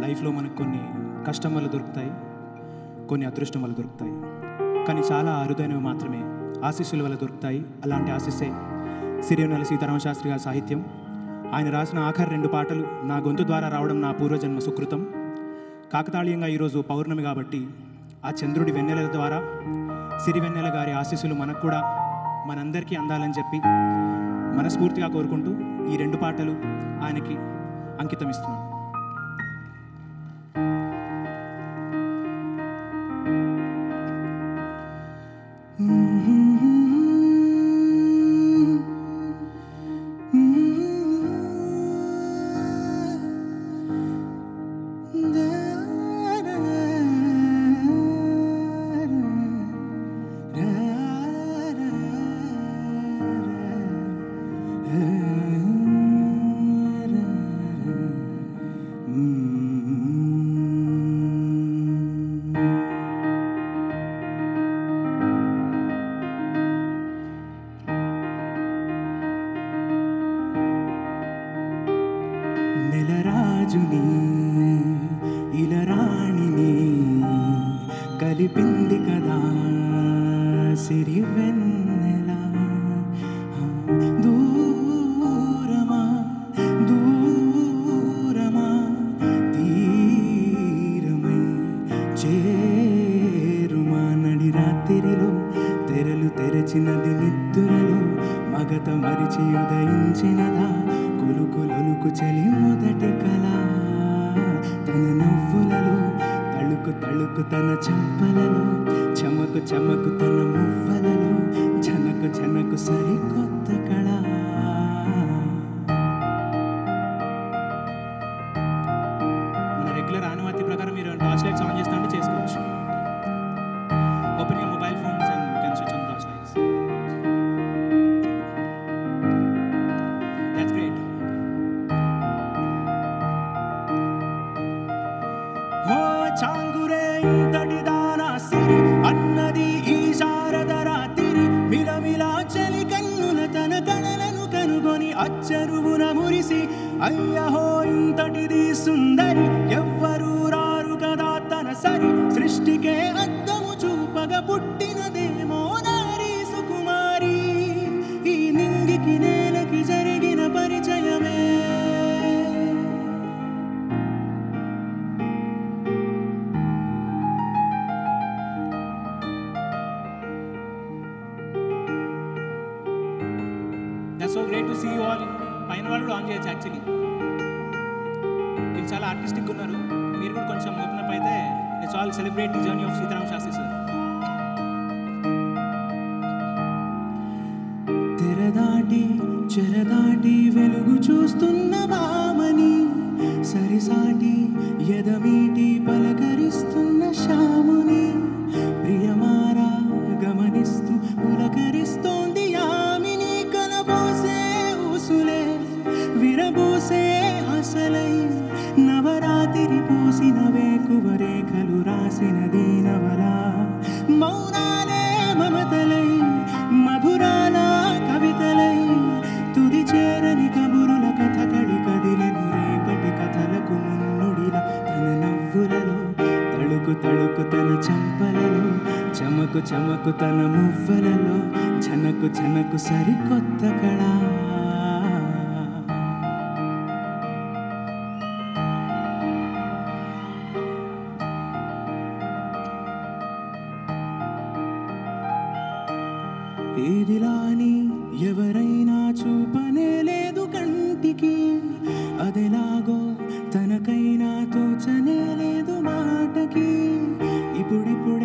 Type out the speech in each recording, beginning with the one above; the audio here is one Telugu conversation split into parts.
లైఫ్లో మనకు కొన్ని కష్టం వల్ల దొరుకుతాయి కొన్ని అదృష్టం వల్ల దొరుకుతాయి. కానీ చాలా అరుదైనవి మాత్రమే ఆశీస్సుల వల్ల దొరుకుతాయి. అలాంటి ఆశీస్సే సిరివెన్నెల సీతారామ శాస్త్రి గారి సాహిత్యం. ఆయన రాసిన ఆఖరి రెండు పాటలు నా గొంతు ద్వారా రావడం నా పూర్వజన్మ సుకృతం. కాకతాళీయంగా ఈరోజు పౌర్ణమి కాబట్టి ఆ చంద్రుడి వెన్నెల ద్వారా సిరివెన్నెల గారి ఆశీస్సులు మనకు కూడా మనందరికీ అందాలని చెప్పి మనస్ఫూర్తిగా కోరుకుంటూ ఈ రెండు పాటలు ఆయనకి అంకితం ఇస్తున్నాను నెలరాజుని ఇలరాణిని కలిపింది కదా సిరివెన్నెల. దూరమా దూరమా తీరమై చేరుమా నడి రాత్రిలో తెరలు తెరచినది నిద్దురలో మగత మరిచి ఉదయించినదా కొలుకులొలుకు చలి మొదటి కళ. తన నవ్వులలో తళుకు తళుకు తన చెంపలలో చెమకు చెమకు తన మువ్వలలో జనకు జనకు సరికొత్త అచ్చరువున మురిసి అయ్యహో ఇంతటిది సుందరి ఎవ్వరూ రారు కదా తన సరి సృష్టికే అద్దము చూపగ పుట్టి వాళ్ళు యాక్చువల్లీ మీరు చాలా ఆర్టిస్టిక్ ఉన్నారు. మీరు కూడా కొంచెం ఓపెన్ అయితే it's all celebrate the journey of Sitarama Sastri sir తెరదాటి చెరదాటి వెలుగు చూస్తున్న బామని సరిసాటి ఎదమి తిరిపోసిన వేకువ రేఖలు రాసిన దీనవల. మౌనాలే మమతలై మధురాల కవితలై తుది చేరని కబురుల కథ కడి కదిలెను రేపటి కథలకు మున్నుడిల తన నవ్వులలో తళుకు తళుకు తన చంపలలో చమకు చమకు తన మువ్వలలో జనకు జనకు సరికొత్త కళ. ఇప్పుడిప్పుడే మనసైనా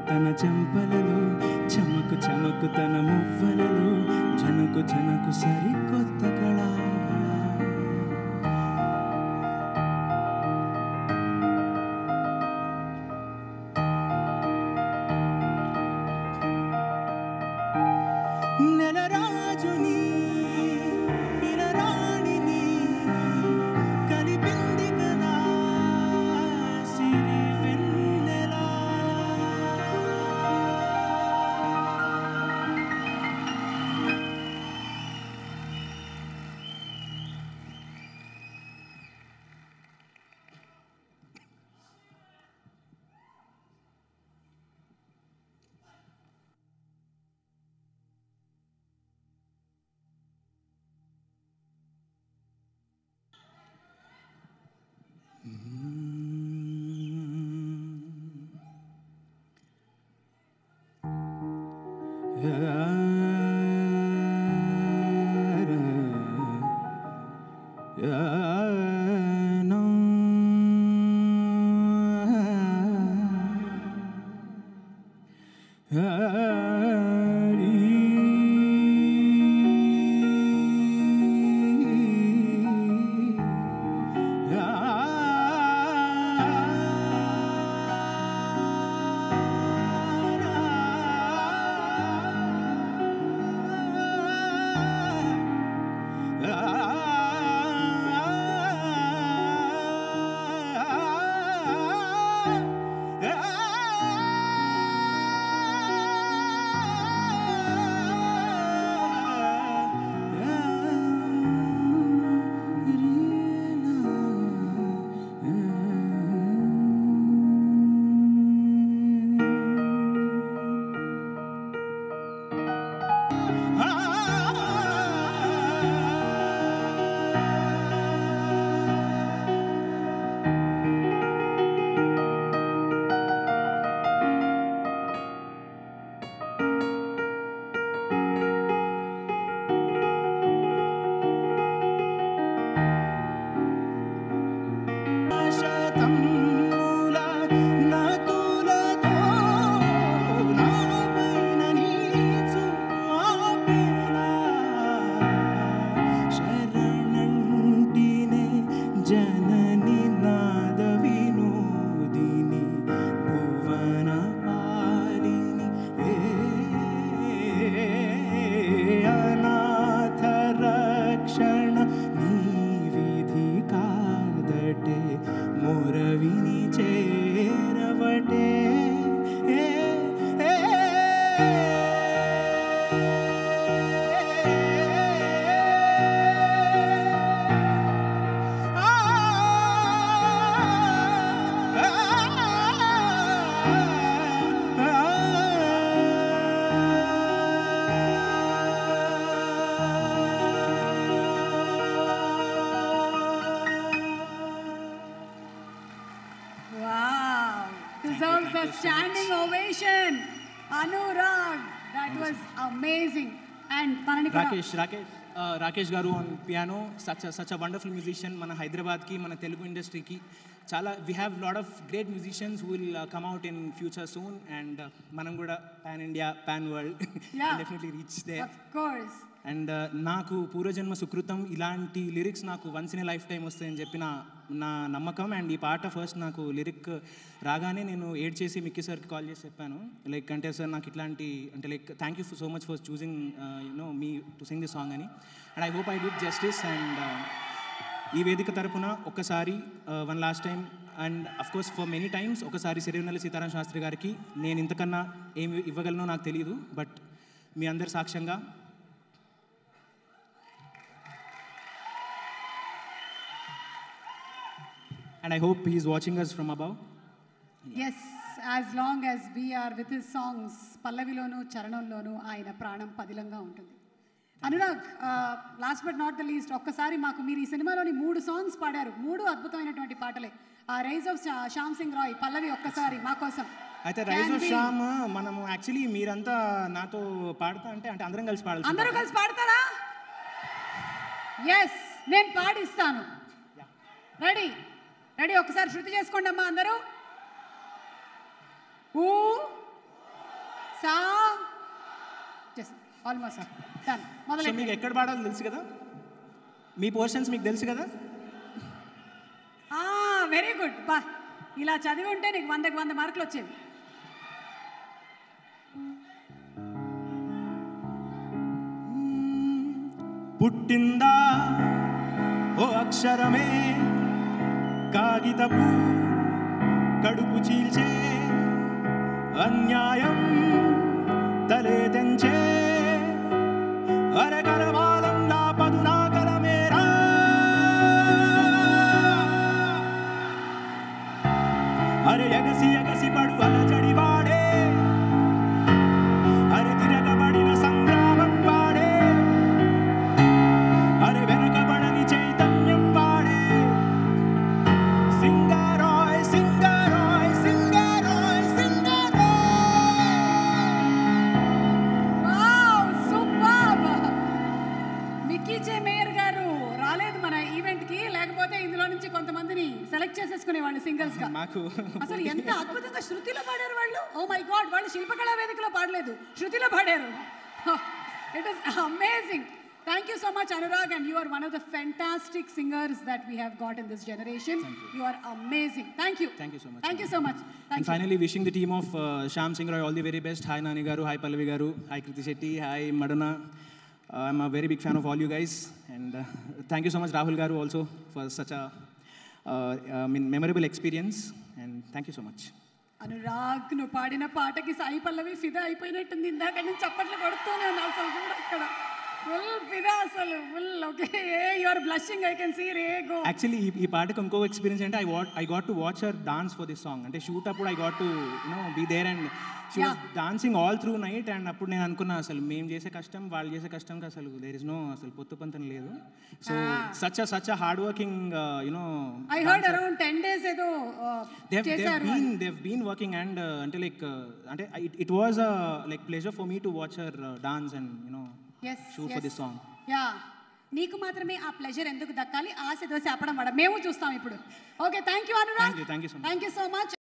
తన తన చెంపలలో చమకు చమకు తన మువ్వలలో జనకు జనకు సరికొత్తగా Yeah. Them Anurag, that was amazing. And మనని కూడా- రాకేష్ రాకేష్ ఆ, Rakesh garu on piano such such a wonderful musician మన హైదరాబాద్కి మన తెలుగు ఇండస్ట్రీకి. చాలా we have lot of great musicians will come out in future soon and మనం కూడా pan India pan world. Definitely reach there Of course. And నాకు పూర్వజన్మ సుకృతం. ఇలాంటి లిరిక్స్ నాకు వన్స్ ఇన్ లైఫ్ టైం వస్తాయని చెప్పి నా నమ్మకం అండ్ ఈ పాట ఫస్ట్ నాకు లిరిక్ రాగానే నేను ఏడ్ చేసి మిక్కీ సార్కి కాల్ చేసి చెప్పాను. లైక్ అంటే సార్ నాకు ఇట్లాంటి అంటే like thank you so much for choosing you know me to sing the song అని. And I hope I did justice and ఈ వేదిక తరపున ఒక్కసారి one last time and of course for many times ఒకసారి సిరివెన్నెల సీతారాం శాస్త్రి గారికి నేను ఇంతకన్నా ఏమి ఇవ్వగలనో నాకు తెలియదు బట్ మీ అందరి సాక్ష్యంగా and I hope he's watching us from above. Yes, as long as we are with his songs, పల్లవిలోను చరణంలోను ఆయన ప్రాణం పదిలంగా ఉంటుంది. Anurag last but not the least ఒక్కసారి మాకు మీరు ఈ సినిమాలోని మూడు సాంగ్స్ పాడారు. మూడు అద్భుతమైనటువంటి పాటలే. ఆ రైజ్ ఆఫ్ శ్యామ్ సింగ్ రాయ్ పల్లవి ఒక్కసారి మా కోసం. అయితే రైజ్ ఆఫ్ శ్యామ్ మనము యాక్చువల్లీ మీరంతా నాతో పాడుతా అంటే అంటే అందరం కలిసి పాడాలి అందరూ కలిసి పాడతారా? ఎస్ నేను పాడిస్తాను. రెడీ రెడీ ఒకసారి శృతి చేసుకోండి అమ్మా అందరూ. ఊ సా ఆల్మోస్ట్ డన్ సో మొదలైంది మీకు ఎక్కడ పాడాలో తెలుసు కదా? మీ పోర్షన్స్ మీకు తెలుసు కదా? వెరీ గుడ్ బా ఇలా చదివి ఉంటే నీకు వందకి వంద మార్కులు వచ్చేవి. పుట్టిందా ఓ అక్షరమే? కాగితపు కడుపు చీల్చే అన్యాయం. మాకు అసలు ఎంత అద్భుతంగా శృతిలో పాడారు వాళ్ళు ఓ మై గాడ్ వాళ్ళు శిల్పకళా వేదికలో పాడలేదు శృతిలో పాడారు it is amazing thank you so much Anurag and you are one of the fantastic singers that we have got in this generation you are amazing thank you Thank you so much. Thank you so much thank you finally, wishing the team of uh, Sham Singh Roy all the very best. Hi Nani Garu, hi Pallavi Garu, hi Kriti Shetty, hi Madonna. Uh, I'm a very big fan of all you guys. And uh, thank you so much, Rahul Garu, also for such a mean I experience and thank you so much Anurag నువ్వు పాడిన పాటకి సాయి పల్లవి ఫిదా అయిపోయినట్టుంది. ఇందాక నేను చప్పట్లు కొడుతూనే ఉన్నా అసలు కూడా అక్కడ ఫుల్ ఫిదా అసలు full. Okay you are blushing I can see రే గో. యాక్చువల్లీ ఈ పాటకు ఇంకో ఎక్స్పీరియన్స్ అంటే I what I got to watch her dance for this song అంటే షూట్ అప్పుడు I got to you know be there and she was dancing all through night and అప్పుడు నేను అనుకున్నా అసలు మేము చేసే కష్టం వాళ్ళు చేసే కష్టంకి అసలు దేర్ ఇస్ నో అసలు పొత్తు పంతం లేదు. So such such hard working you know I heard around ten days ఏదో uh, they've, they've చేశారు been they've been working and uh, until like uh, until it, it was a like pleasure for me to yeah నీకు మాత్రమే ఆ ప్లెజర్ ఎందుకు దక్కాలి? ఆశ దోశ అప్పడం మేము చూస్తాం ఇప్పుడు. Okay thank you Anurag thank you so much